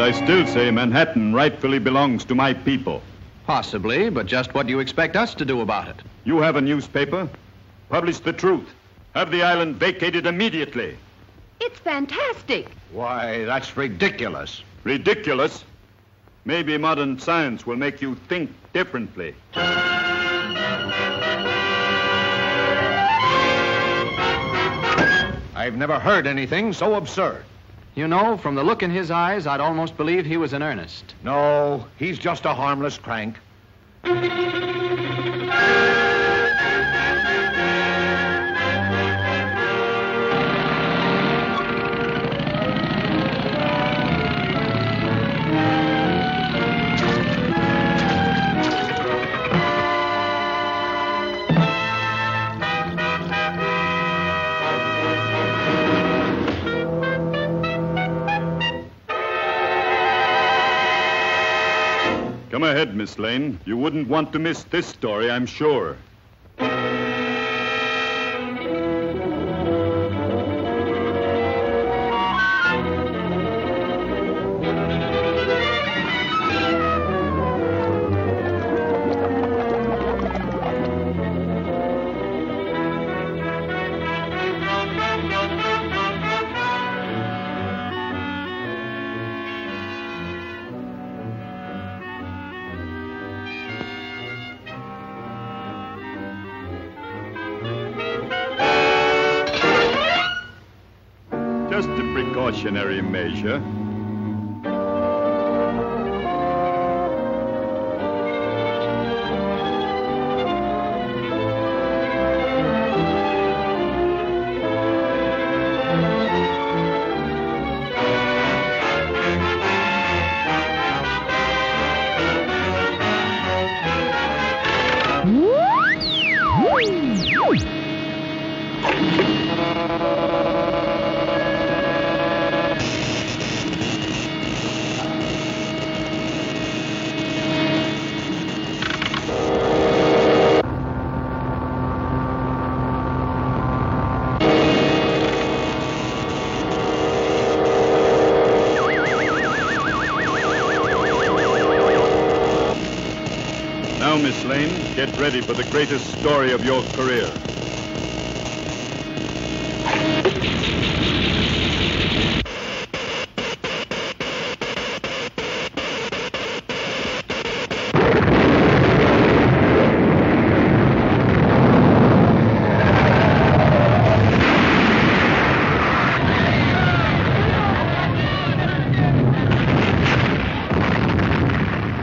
And I still say Manhattan rightfully belongs to my people. Possibly, but just what do you expect us to do about it? You have a newspaper. Publish the truth. Have the island vacated immediately. It's fantastic. Why, that's ridiculous. Ridiculous? Maybe modern science will make you think differently. I've never heard anything so absurd. You know, from the look in his eyes, I'd almost believe he was in earnest. No, he's just a harmless crank. Come ahead, Miss Lane. You wouldn't want to miss this story, I'm sure. Precautionary measure. Get ready for the greatest story of your career.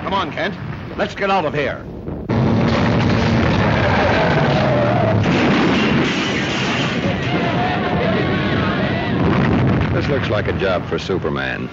Come on, Kent. Let's get out of here. Looks like a job for Superman.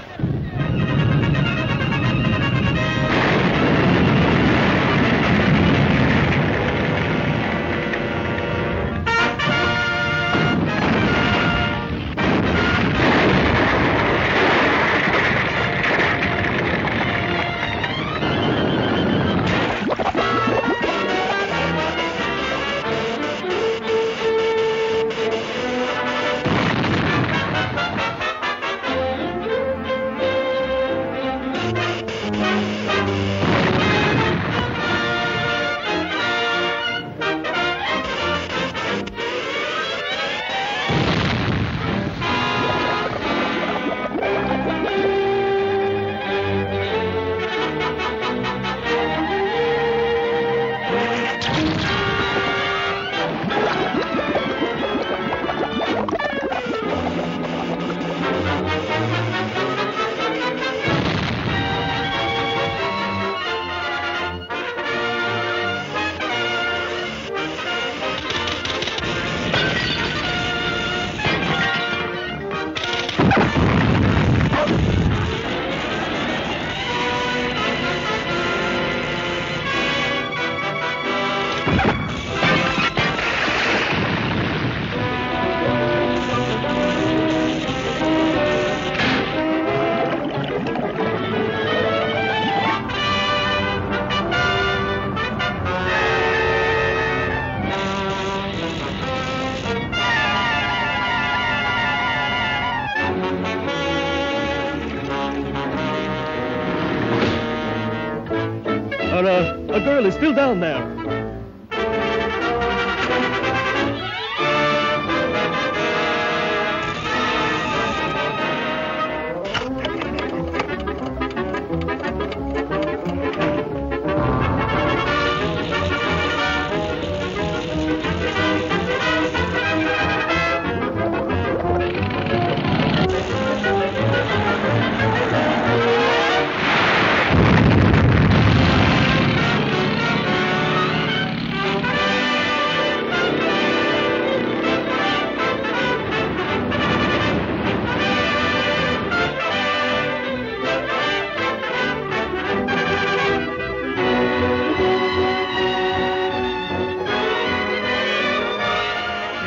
Our, uh, a girl is still down there.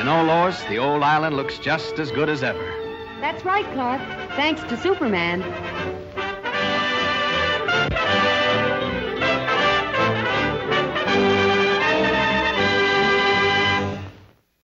Know, Lois, the old island looks just as good as ever. That's right, Clark. Thanks to Superman.